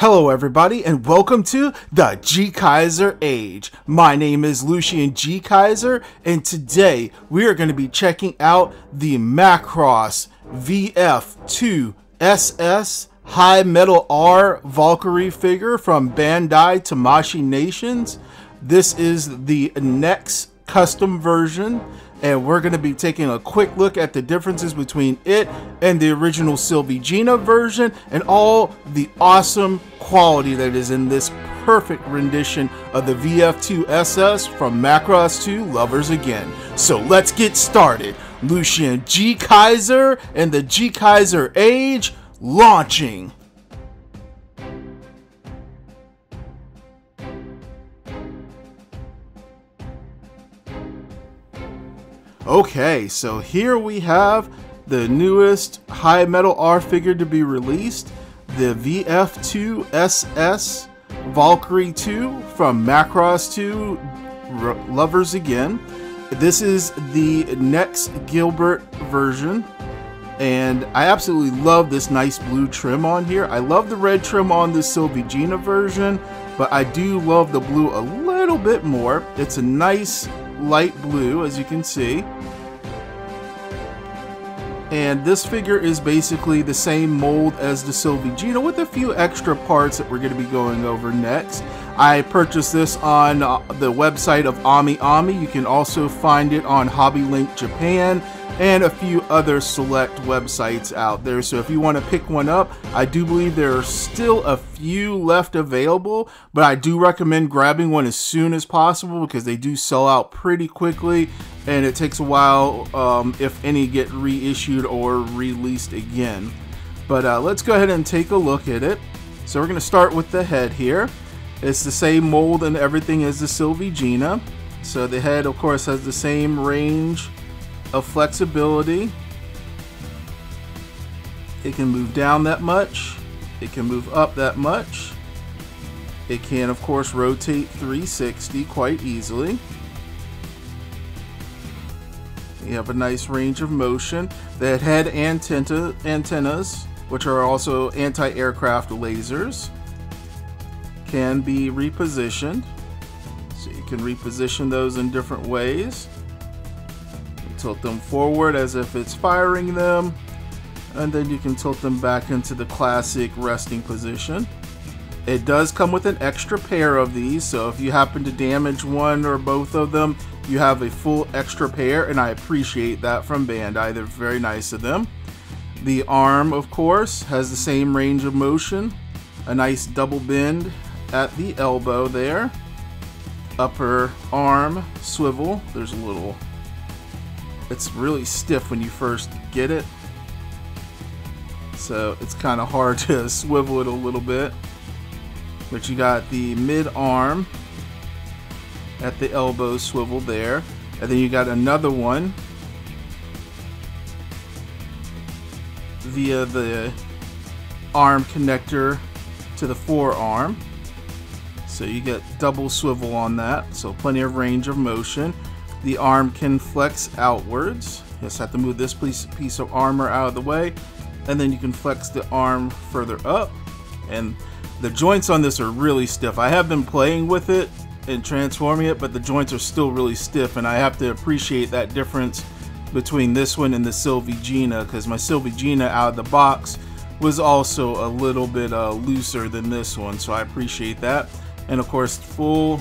Hello, everybody, and welcome to the G Kaiser Age. My name is Lucian G Kaiser, and today we are going to be checking out the Macross VF2 SS Hi-MetalR Valkyrie figure from Bandai Tamashii Nations. This is the Nexx custom version and we're going to be taking a quick look at the differences between it and the original Sylvie Gena version and all the awesome quality that is in this perfect rendition of the VF2 SS from Macross 2 Lovers Again. So let's get started. Lucian G Kaiser and the G Kaiser Age launching. Okay, so here we have the newest Hi-MetalR figure to be released, the VF2 SS Valkyrie 2 from Macross 2 R Lovers Again. This is the Nexx Gilbert version, and I absolutely love this nice blue trim on here. I love the red trim on the Sylvie Gena version, but I do love the blue a little bit more. It's a nice light blue, as you can see. And this figure is basically the same mold as the Sylvie Gena with a few extra parts that we're going to be going over next. I purchased this on uh, the website of Ami Ami. You can also find it on HobbyLink Japan and a few other select websites out there. So if you want to pick one up, I do believe there are still a few left available, but I do recommend grabbing one as soon as possible because they do sell out pretty quickly and it takes a while um, if any get reissued or released again. But uh, let's go ahead and take a look at it. So we're going to start with the head here. It's the same mold and everything as the Sylvie Gena. So the head, of course, has the same range of flexibility. It can move down that much. It can move up that much. It can, of course, rotate 360 quite easily. You have a nice range of motion. The head antenna, antennas, which are also anti-aircraft lasers, can be repositioned. So you can reposition those in different ways. Tilt them forward as if it's firing them. And then you can tilt them back into the classic resting position. It does come with an extra pair of these, so if you happen to damage one or both of them, you have a full extra pair, and I appreciate that from Bandai. They're very nice of them. The arm, of course, has the same range of motion. A nice double bend at the elbow there. Upper arm swivel. There's a little it's really stiff when you first get it. So it's kind of hard to swivel it a little bit. But you got the mid arm at the elbow swivel there. And then you got another one via the arm connector to the forearm. So you get double swivel on that. So plenty of range of motion. The arm can flex outwards. You just have to move this piece, piece of armor out of the way. And then you can flex the arm further up. And the joints on this are really stiff. I have been playing with it and transforming it, but the joints are still really stiff. And I have to appreciate that difference between this one and the Sylvie Gena because my Sylvie Gena out of the box was also a little bit uh, looser than this one. So I appreciate that. And of course, full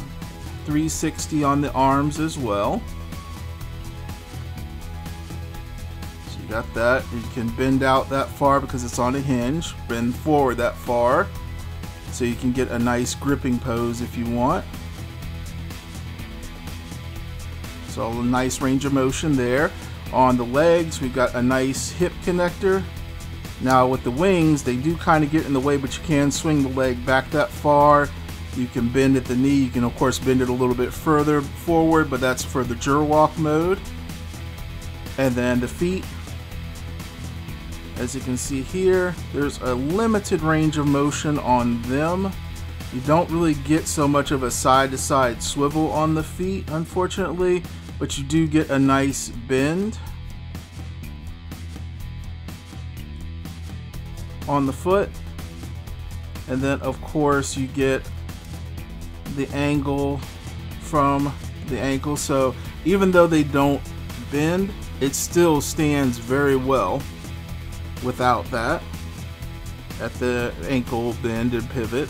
360 on the arms as well. So you got that. You can bend out that far because it's on a hinge. Bend forward that far so you can get a nice gripping pose if you want. So a nice range of motion there. On the legs, we've got a nice hip connector. Now with the wings, they do kind of get in the way, but you can swing the leg back that far you can bend at the knee. You can, of course, bend it a little bit further forward, but that's for the Gerwalk mode. And then the feet, as you can see here, there's a limited range of motion on them. You don't really get so much of a side-to-side -side swivel on the feet, unfortunately, but you do get a nice bend. On the foot, And then of course you get the angle from the ankle. So even though they don't bend, it still stands very well without that. At the ankle bend and pivot.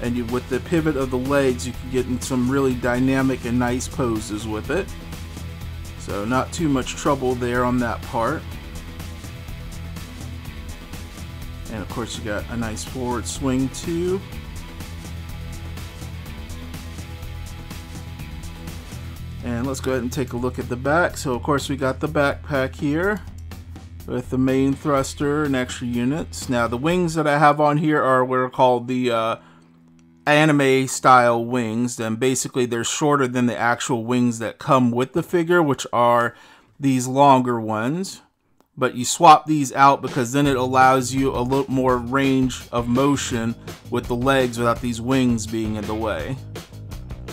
And you, with the pivot of the legs you can get in some really dynamic and nice poses with it. So not too much trouble there on that part. And of course you got a nice forward swing too and let's go ahead and take a look at the back. So of course we got the backpack here with the main thruster and extra units. Now the wings that I have on here are what are called the uh, anime style wings. And basically they're shorter than the actual wings that come with the figure which are these longer ones. But you swap these out because then it allows you a little more range of motion with the legs without these wings being in the way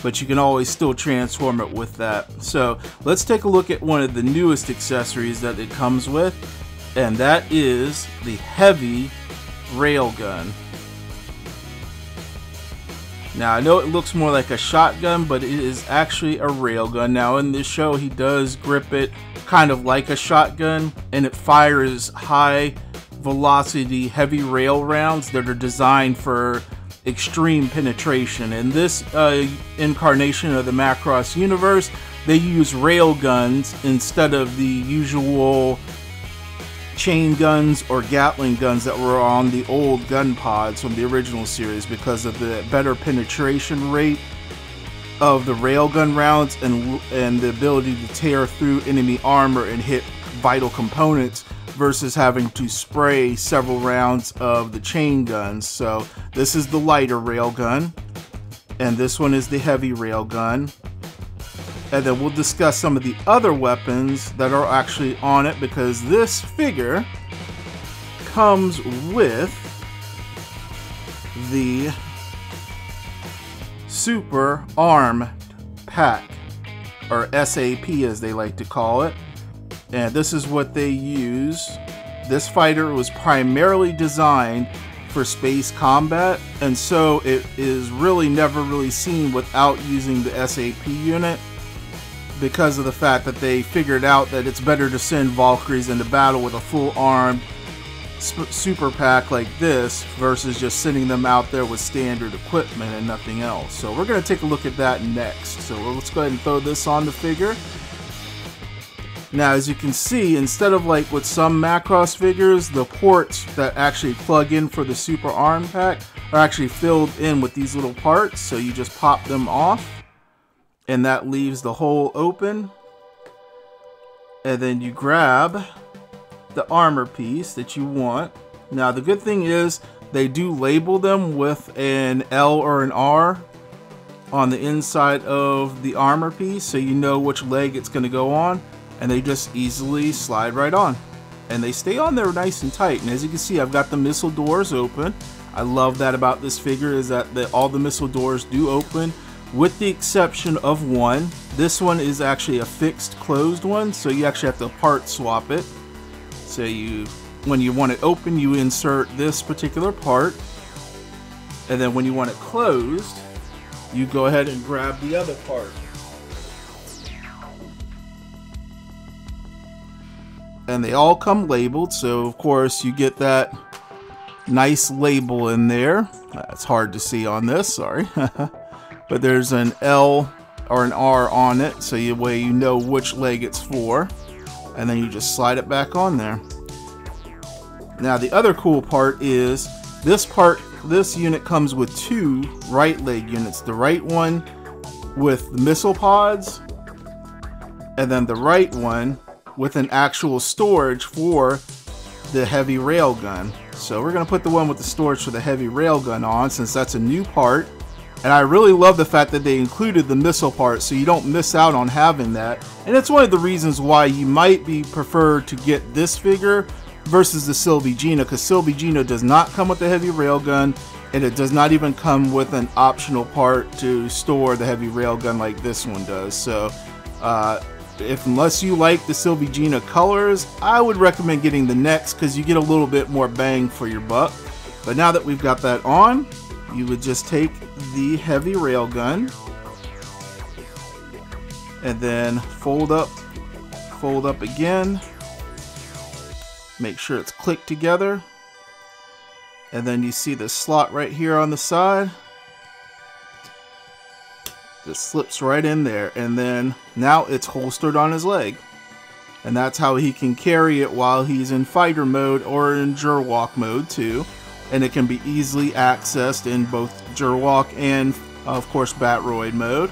but you can always still transform it with that so let's take a look at one of the newest accessories that it comes with and that is the heavy railgun. Now I know it looks more like a shotgun, but it is actually a railgun. Now in this show he does grip it kind of like a shotgun and it fires high velocity heavy rail rounds that are designed for extreme penetration. In this uh, incarnation of the Macross universe, they use rail guns instead of the usual chain guns or Gatling guns that were on the old gun pods from the original series because of the better penetration rate of the railgun rounds and and the ability to tear through enemy armor and hit vital components versus having to spray several rounds of the chain guns. So this is the lighter railgun and this one is the heavy railgun and then we'll discuss some of the other weapons that are actually on it because this figure comes with the Super Arm Pack, or SAP as they like to call it. And this is what they use. This fighter was primarily designed for space combat, and so it is really never really seen without using the SAP unit because of the fact that they figured out that it's better to send Valkyries into battle with a full armed super pack like this versus just sending them out there with standard equipment and nothing else. So we're going to take a look at that next. So let's go ahead and throw this on the figure. Now as you can see, instead of like with some Macross figures, the ports that actually plug in for the super arm pack are actually filled in with these little parts. So you just pop them off and that leaves the hole open and then you grab the armor piece that you want now the good thing is they do label them with an L or an R on the inside of the armor piece so you know which leg it's going to go on and they just easily slide right on and they stay on there nice and tight and as you can see I've got the missile doors open I love that about this figure is that the, all the missile doors do open with the exception of one. This one is actually a fixed closed one, so you actually have to part swap it. So you, when you want it open, you insert this particular part, and then when you want it closed, you go ahead and grab the other part. And they all come labeled, so of course you get that nice label in there. That's hard to see on this, sorry. but there's an L or an R on it so you way you know which leg it's for and then you just slide it back on there now the other cool part is this part this unit comes with two right leg units the right one with the missile pods and then the right one with an actual storage for the heavy railgun so we're going to put the one with the storage for the heavy railgun on since that's a new part and I really love the fact that they included the missile part so you don't miss out on having that. And it's one of the reasons why you might be preferred to get this figure versus the Sylvie Gena because Sylvie Gena does not come with the heavy railgun and it does not even come with an optional part to store the heavy railgun like this one does. So uh, if unless you like the Sylvie Gena colors, I would recommend getting the Nexx because you get a little bit more bang for your buck. But now that we've got that on, you would just take the heavy rail gun and then fold up, fold up again, make sure it's clicked together, and then you see the slot right here on the side. This slips right in there, and then now it's holstered on his leg. And that's how he can carry it while he's in fighter mode or in Gerwalk mode too. And it can be easily accessed in both Gerwalk and, of course, Battroid mode.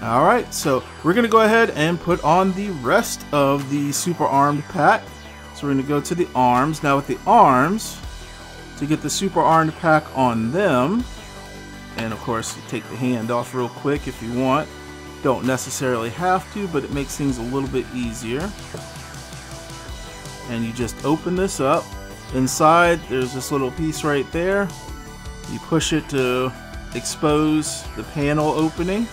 Alright, so we're going to go ahead and put on the rest of the Super Armed pack. So we're going to go to the arms. Now with the arms, to get the Super Armed pack on them, and of course take the hand off real quick if you want. Don't necessarily have to, but it makes things a little bit easier. And you just open this up. Inside, there's this little piece right there. You push it to expose the panel opening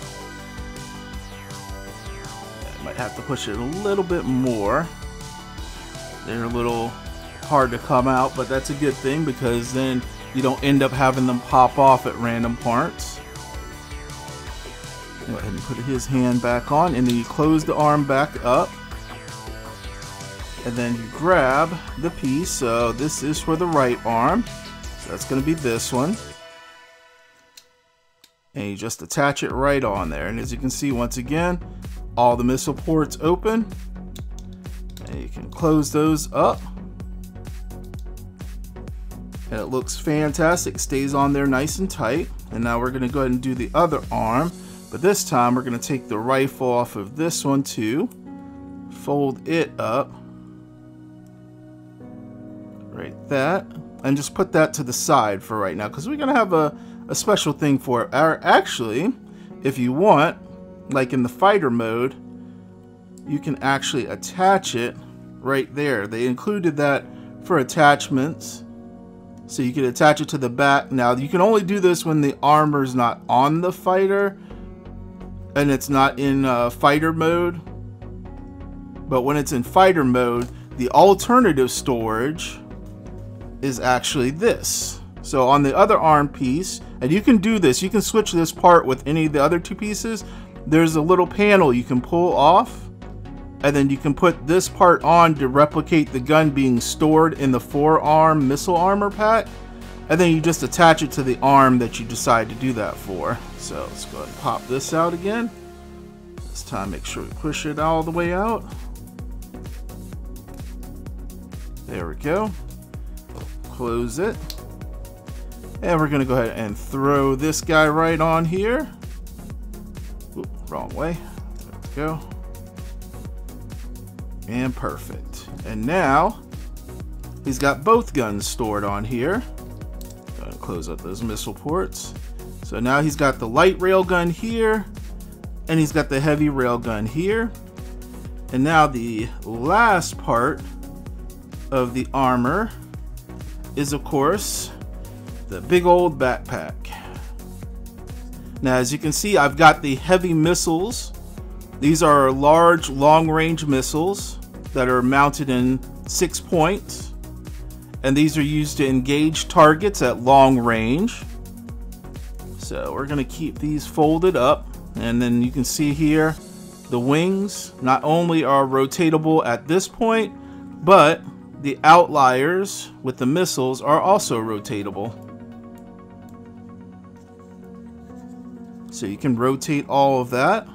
might have to push it a little bit more. They're a little hard to come out, but that's a good thing because then you don't end up having them pop off at random parts. Go ahead and put his hand back on, and then you close the arm back up. And then you grab the piece. So this is for the right arm. So that's going to be this one. And you just attach it right on there. And as you can see, once again, all the missile ports open. And you can close those up. And it looks fantastic, stays on there nice and tight. And now we're gonna go ahead and do the other arm. But this time we're gonna take the rifle off of this one too. Fold it up. Right that. And just put that to the side for right now because we're gonna have a, a special thing for it. Or actually, if you want, like in the fighter mode, you can actually attach it right there. They included that for attachments. So you can attach it to the back. Now you can only do this when the armor is not on the fighter and it's not in uh, fighter mode. But when it's in fighter mode, the alternative storage is actually this. So on the other arm piece, and you can do this, you can switch this part with any of the other two pieces, there's a little panel you can pull off and then you can put this part on to replicate the gun being stored in the forearm missile armor pack. And then you just attach it to the arm that you decide to do that for. So let's go ahead and pop this out again. This time make sure we push it all the way out. There we go. Close it. And we're gonna go ahead and throw this guy right on here. Oop, Wrong way. There we go. And perfect. And now, he's got both guns stored on here. Close up those missile ports. So now he's got the light rail gun here, and he's got the heavy rail gun here. And now the last part of the armor is, of course, the big old backpack. Now, as you can see, I've got the heavy missiles. These are large, long-range missiles that are mounted in six points. And these are used to engage targets at long range. So we're going to keep these folded up. And then you can see here, the wings not only are rotatable at this point, but the outliers with the missiles are also rotatable. So you can rotate all of that.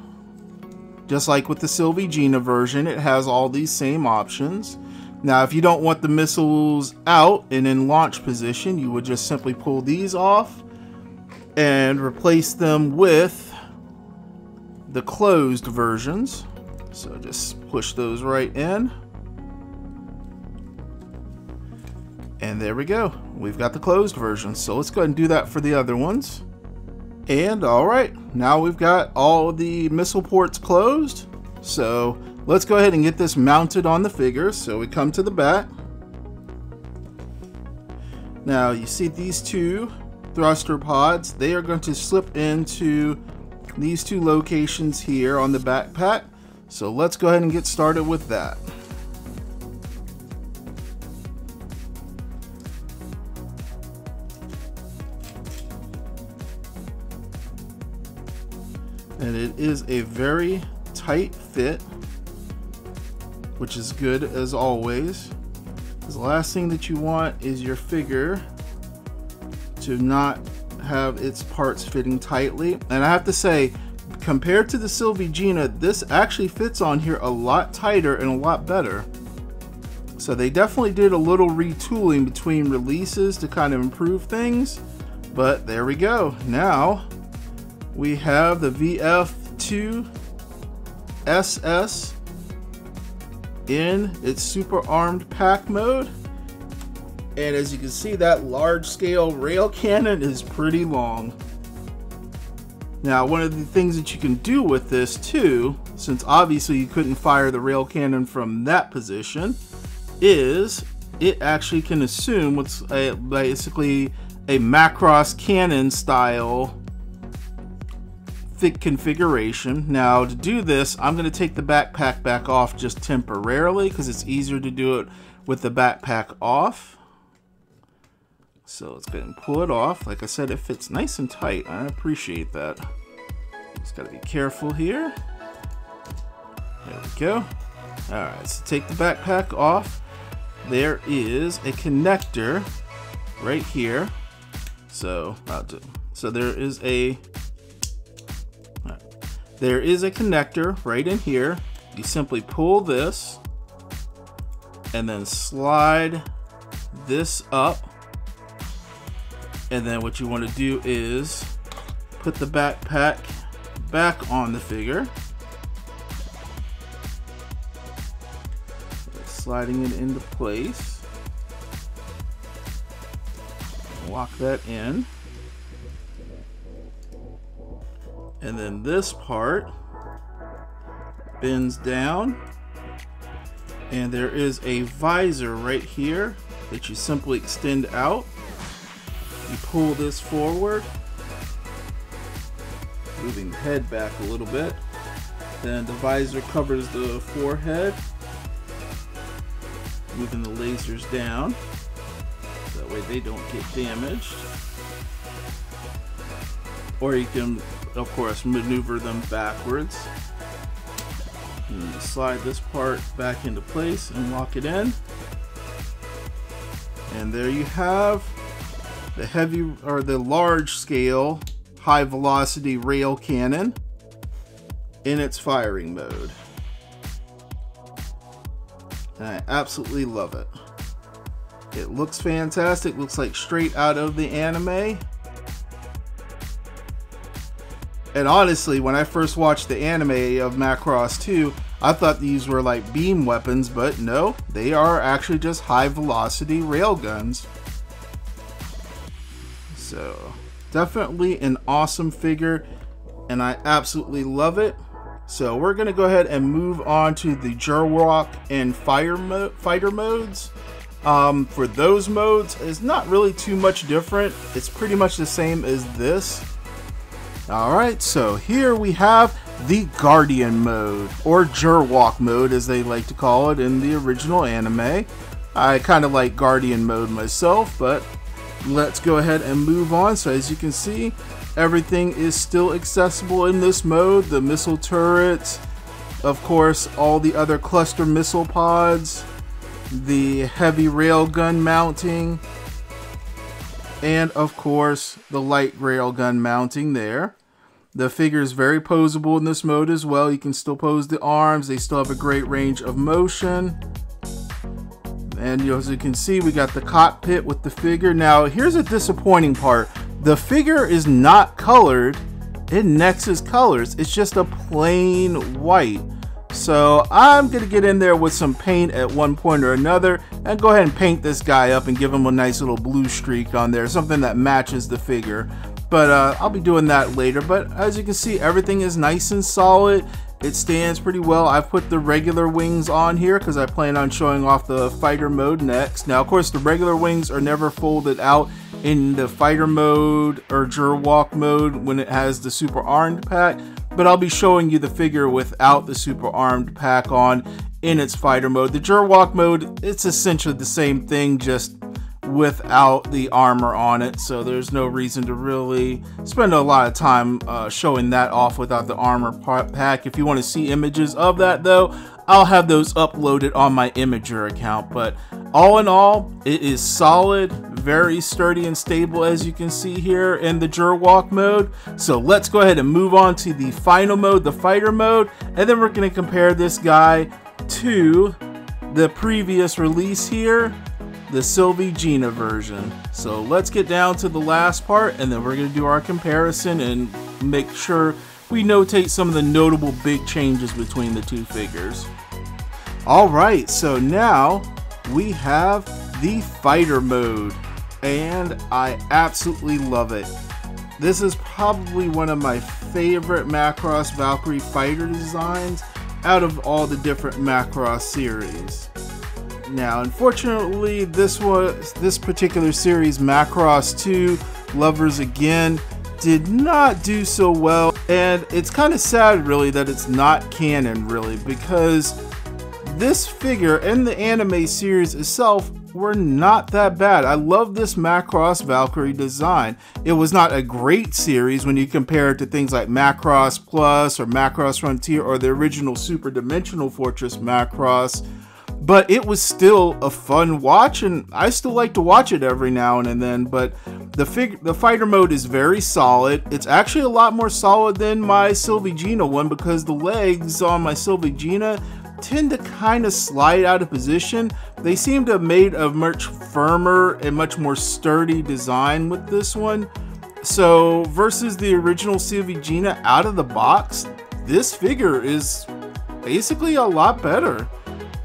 Just like with the Sylvie Gena version, it has all these same options. Now, if you don't want the missiles out and in launch position, you would just simply pull these off and replace them with the closed versions. So just push those right in. And there we go. We've got the closed version. So let's go ahead and do that for the other ones. And all right, now we've got all the missile ports closed. So let's go ahead and get this mounted on the figure. So we come to the back. Now you see these two thruster pods, they are going to slip into these two locations here on the backpack. So let's go ahead and get started with that. And it is a very tight fit, which is good as always. The last thing that you want is your figure to not have its parts fitting tightly. And I have to say, compared to the Sylvie Gena, this actually fits on here a lot tighter and a lot better. So they definitely did a little retooling between releases to kind of improve things. But there we go. Now we have the VF2 SS in its super armed pack mode. And as you can see, that large scale rail cannon is pretty long. Now, one of the things that you can do with this too, since obviously you couldn't fire the rail cannon from that position, is it actually can assume what's a, basically a Macross cannon style configuration. Now to do this, I'm going to take the backpack back off just temporarily because it's easier to do it with the backpack off. So let's go pull it off. Like I said, it fits nice and tight. I appreciate that. Just got to be careful here. There we go. Alright, so take the backpack off. There is a connector right here. So, so there is a there is a connector right in here. You simply pull this and then slide this up. And then what you want to do is put the backpack back on the figure. Sliding it into place. Lock that in. And then this part bends down and there is a visor right here that you simply extend out. You pull this forward, moving the head back a little bit. Then the visor covers the forehead, moving the lasers down. That way they don't get damaged. Or you can of course, maneuver them backwards. Hmm, slide this part back into place and lock it in. And there you have the heavy or the large scale high velocity rail cannon in its firing mode. And I absolutely love it. It looks fantastic, looks like straight out of the anime. And honestly, when I first watched the anime of Macross 2, I thought these were like beam weapons, but no, they are actually just high velocity railguns. So, definitely an awesome figure, and I absolutely love it. So we're gonna go ahead and move on to the Gerwalk and Fire mo Fighter modes. Um, for those modes, it's not really too much different. It's pretty much the same as this. Alright, so here we have the Guardian mode, or Gerwalk mode as they like to call it in the original anime. I kind of like Guardian mode myself, but let's go ahead and move on. So as you can see, everything is still accessible in this mode. The missile turrets, of course, all the other cluster missile pods, the heavy railgun mounting, and of course the light railgun mounting there. The figure is very posable in this mode as well. You can still pose the arms. They still have a great range of motion. And as you can see, we got the cockpit with the figure. Now, here's a disappointing part. The figure is not colored in Nexx's colors. It's just a plain white. So I'm going to get in there with some paint at one point or another and go ahead and paint this guy up and give him a nice little blue streak on there. Something that matches the figure but uh, I'll be doing that later. But as you can see, everything is nice and solid. It stands pretty well. I've put the regular wings on here because I plan on showing off the fighter mode next. Now, of course, the regular wings are never folded out in the fighter mode or Gerwalk mode when it has the super armed pack, but I'll be showing you the figure without the super armed pack on in its fighter mode. The Gerwalk mode, it's essentially the same thing, just without the armor on it, so there's no reason to really spend a lot of time uh, showing that off without the armor pack. If you want to see images of that though, I'll have those uploaded on my Imgur account, but all in all, it is solid, very sturdy and stable as you can see here in the Gerwalk mode. So let's go ahead and move on to the final mode, the fighter mode, and then we're going to compare this guy to the previous release here, the Sylvie Gena version. So let's get down to the last part and then we're going to do our comparison and make sure we notate some of the notable big changes between the two figures. Alright, so now we have the fighter mode and I absolutely love it. This is probably one of my favorite Macross Valkyrie fighter designs out of all the different Macross series. Now, unfortunately, this was this particular series, Macross 2 Lovers Again, did not do so well, and it's kind of sad, really, that it's not canon, really, because this figure and the anime series itself were not that bad. I love this Macross Valkyrie design. It was not a great series when you compare it to things like Macross Plus or Macross Frontier or the original Super Dimensional Fortress Macross, but it was still a fun watch and I still like to watch it every now and then, but the fig the fighter mode is very solid. It's actually a lot more solid than my Sylvie Gena one because the legs on my Sylvie Gena tend to kind of slide out of position. They seem to have made a much firmer and much more sturdy design with this one. So versus the original Sylvie Gena out of the box, this figure is basically a lot better.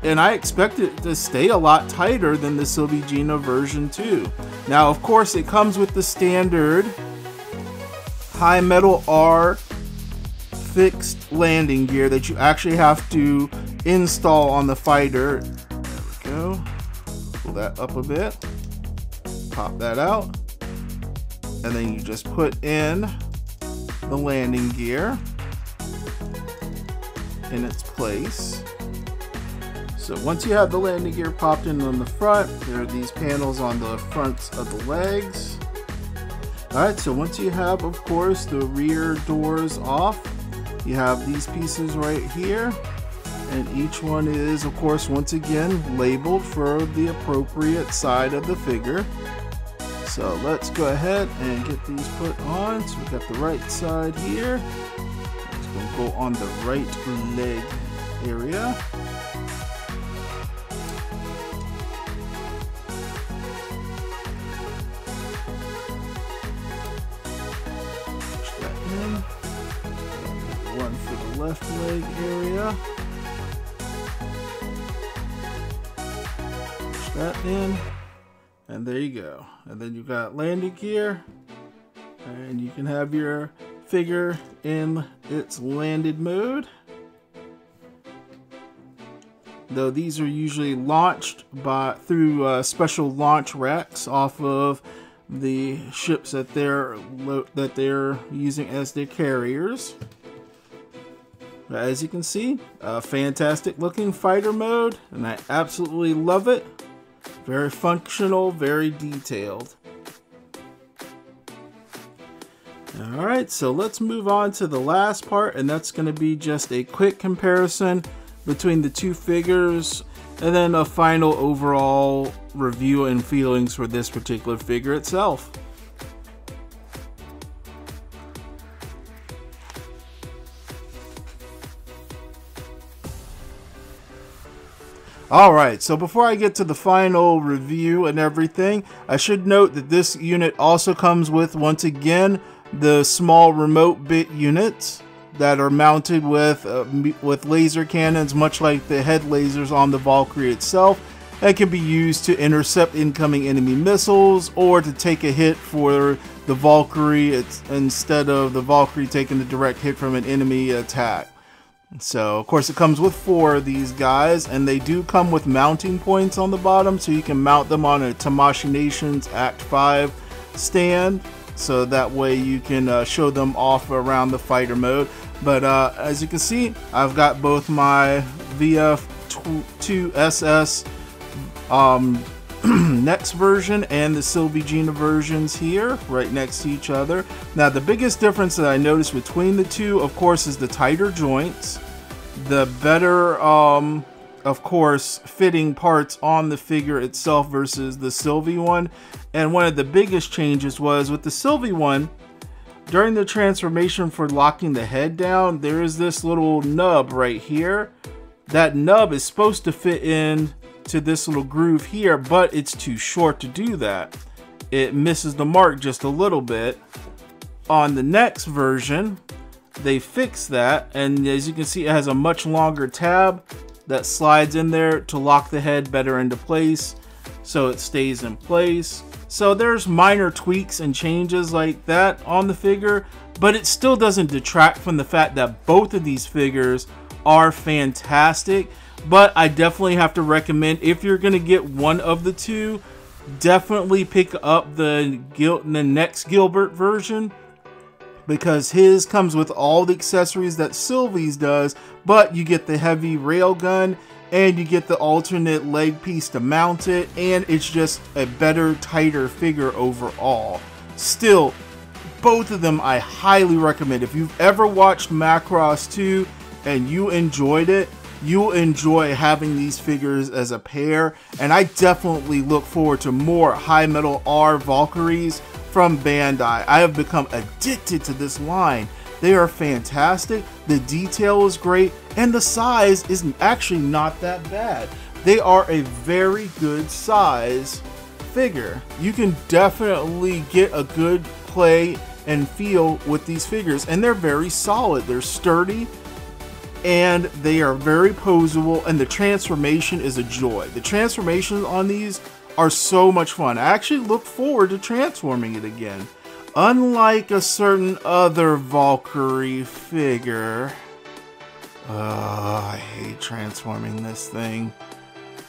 And I expect it to stay a lot tighter than the Sylvie Gena version 2. Now, of course, it comes with the standard Hi-MetalR fixed landing gear that you actually have to install on the fighter. There we go. Pull that up a bit. Pop that out. And then you just put in the landing gear in its place. So once you have the landing gear popped in on the front, there are these panels on the fronts of the legs. Alright, so once you have, of course, the rear doors off, you have these pieces right here. And each one is of course once again labeled for the appropriate side of the figure. So let's go ahead and get these put on. So we've got the right side here. It's going to go on the right leg area area. Push that in. And there you go. And then you've got landing gear. And you can have your figure in its landed mode. Though these are usually launched by through uh, special launch racks off of the ships that they're that they're using as their carriers. As you can see, a fantastic looking fighter mode, and I absolutely love it. Very functional, very detailed. Alright, so let's move on to the last part, and that's going to be just a quick comparison between the two figures, and then a final overall review and feelings for this particular figure itself. Alright, so before I get to the final review and everything, I should note that this unit also comes with, once again, the small remote bit units that are mounted with uh, with laser cannons, much like the head lasers on the Valkyrie itself, that can be used to intercept incoming enemy missiles or to take a hit for the Valkyrie instead of the Valkyrie taking the direct hit from an enemy attack. So, of course, it comes with four of these guys, and they do come with mounting points on the bottom, so you can mount them on a Tamashii Nations Act 5 stand, so that way you can uh, show them off around the fighter mode. But uh, as you can see, I've got both my VF2SS um, Nexx version and the Sylvie Gena versions here, right next to each other. Now, the biggest difference that I noticed between the two, of course, is the tighter joints, the better, um, of course, fitting parts on the figure itself versus the Sylvie one. And one of the biggest changes was with the Sylvie one, during the transformation for locking the head down, there is this little nub right here. That nub is supposed to fit in to this little groove here, but it's too short to do that. It misses the mark just a little bit. On the Nexx version, they fix that, and as you can see, it has a much longer tab that slides in there to lock the head better into place so it stays in place. So there's minor tweaks and changes like that on the figure, but it still doesn't detract from the fact that both of these figures are fantastic but I definitely have to recommend if you're gonna get one of the two, definitely pick up the Gil the Nexx Gilbert version because his comes with all the accessories that Sylvie's does, but you get the heavy rail gun and you get the alternate leg piece to mount it, and it's just a better, tighter figure overall. Still, both of them I highly recommend. If you've ever watched Macross 2 and you enjoyed it, you'll enjoy having these figures as a pair, and I definitely look forward to more Hi-MetalR Valkyries from Bandai. I have become addicted to this line. They are fantastic, the detail is great, and the size is actually not that bad. They are a very good size figure. You can definitely get a good play and feel with these figures, and they're very solid. They're sturdy, and they are very posable and the transformation is a joy. The transformations on these are so much fun. I actually look forward to transforming it again. Unlike a certain other Valkyrie figure. Uh, I hate transforming this thing.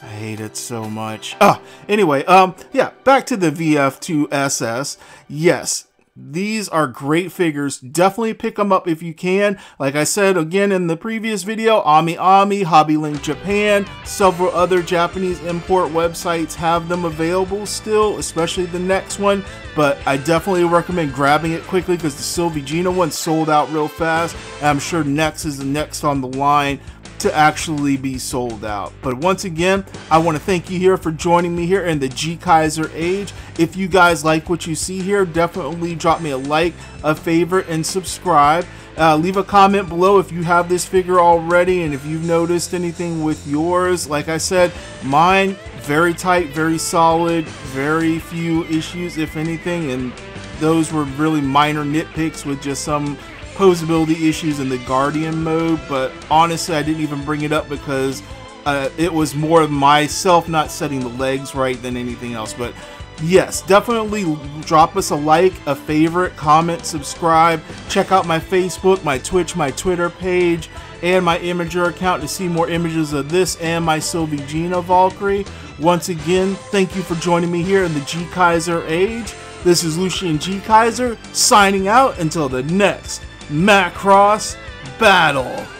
I hate it so much. Ah, anyway, um, yeah, back to the VF2SS. Yes, these are great figures. Definitely pick them up if you can. Like I said again in the previous video, Ami Ami, Hobby Link Japan, several other Japanese import websites have them available still, especially the Nexx one. But I definitely recommend grabbing it quickly because the Sylvie Gena one sold out real fast. And I'm sure Nexx is the next on the line to actually be sold out. But once again, I want to thank you here for joining me here in the G Kaiser age. If you guys like what you see here, definitely drop me a like, a favorite, and subscribe. Uh, leave a comment below if you have this figure already and if you've noticed anything with yours. Like I said, mine very tight, very solid, very few issues if anything, and those were really minor nitpicks with just some posability issues in the Guardian mode, but honestly, I didn't even bring it up because uh, it was more of myself not setting the legs right than anything else. But yes, definitely drop us a like, a favorite, comment, subscribe. Check out my Facebook, my Twitch, my Twitter page, and my Imgur account to see more images of this and my Sylvie Gena Valkyrie. Once again, thank you for joining me here in the G Kaiser age. This is Lucian G Kaiser signing out until the next Macross Battle.